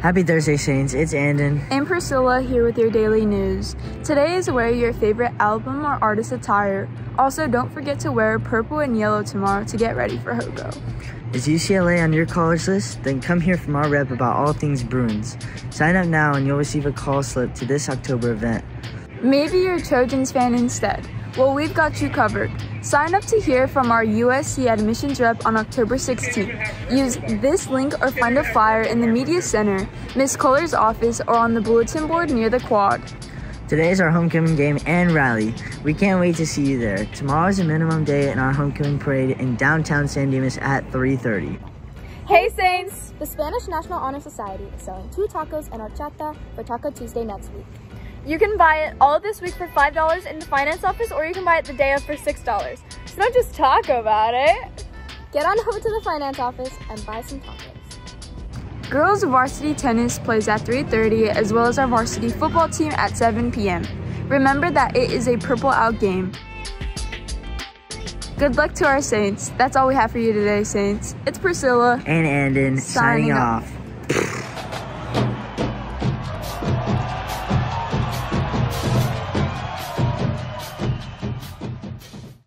Happy Thursday, Saints. It's Andon. And Priscilla here with your daily news. Today is wear your favorite album or artist attire. Also, don't forget to wear purple and yellow tomorrow to get ready for HOCO. Is UCLA on your college list? Then come hear from our rep about all things Bruins. Sign up now and you'll receive a call slip to this October event. Maybe you're a Trojans fan instead. Well, we've got you covered. Sign up to hear from our USC admissions rep on October 16th. Use this link or find a flyer in the Media Center, Miss Kohler's office, or on the bulletin board near the quad. Today is our homecoming game and rally. We can't wait to see you there. Tomorrow is a minimum day in our homecoming parade in downtown San Dimas at 3.30. Hey Saints! The Spanish National Honor Society is selling two tacos and horchata for Taco Tuesday next week. You can buy it all this week for $5 in the finance office or you can buy it the day of for $6. So don't just talk about it. Get on over to the finance office and buy some tacos. Girls varsity tennis plays at 3.30 as well as our varsity football team at 7 p.m. Remember that it is a purple out game. Good luck to our Saints. That's all we have for you today, Saints. It's Priscilla. And Andon signing, signing off.